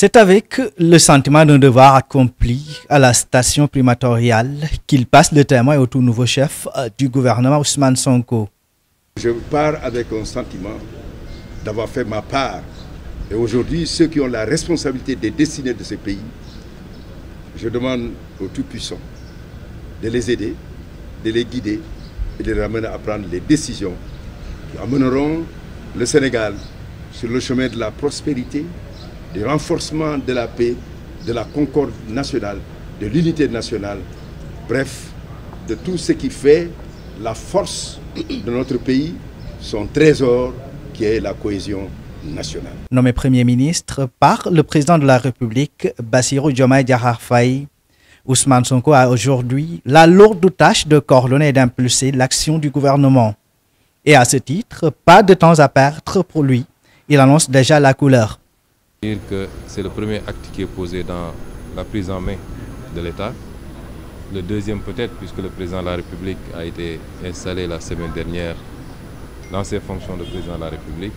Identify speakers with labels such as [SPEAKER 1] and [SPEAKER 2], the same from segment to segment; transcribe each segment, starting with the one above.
[SPEAKER 1] C'est avec le sentiment d'un devoir accompli à la station primatoriale qu'il passe le témoin au tout nouveau chef euh, du gouvernement Ousmane Sonko.
[SPEAKER 2] Je pars avec un sentiment d'avoir fait ma part. Et aujourd'hui, ceux qui ont la responsabilité des destinées de ce pays, je demande aux Tout-Puissants de les aider, de les guider et de les ramener à prendre les décisions qui amèneront le Sénégal sur le chemin de la prospérité, du renforcement de la paix, de la concorde nationale, de l'unité nationale, bref, de tout ce qui fait la force de notre pays, son trésor qui est la cohésion nationale.
[SPEAKER 1] Nommé Premier ministre par le président de la République, Bassirou Diomaye Diakhar Faye, Ousmane Sonko a aujourd'hui la lourde tâche de coordonner et d'impulser l'action du gouvernement. Et à ce titre, pas de temps à perdre pour lui. Il annonce déjà la couleur.
[SPEAKER 3] Dire que c'est le premier acte qui est posé dans la prise en main de l'État. Le deuxième peut-être, puisque le président de la République a été installé la semaine dernière dans ses fonctions de président de la République.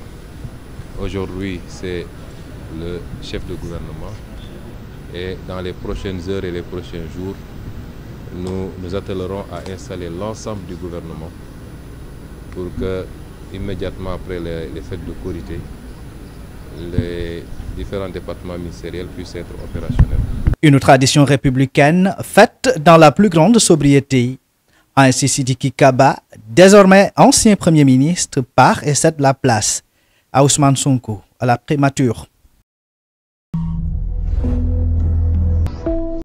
[SPEAKER 3] Aujourd'hui, c'est le chef de gouvernement et dans les prochaines heures et les prochains jours, nous nous attellerons à installer l'ensemble du gouvernement pour que, immédiatement après les, les fêtes de Corité, les différents départements ministériels puissent être opérationnels.
[SPEAKER 1] Une tradition républicaine faite dans la plus grande sobriété. Ainsi, Sidiki Kaba, désormais ancien Premier ministre, part et cède la place à Ousmane Sonko à la prémature.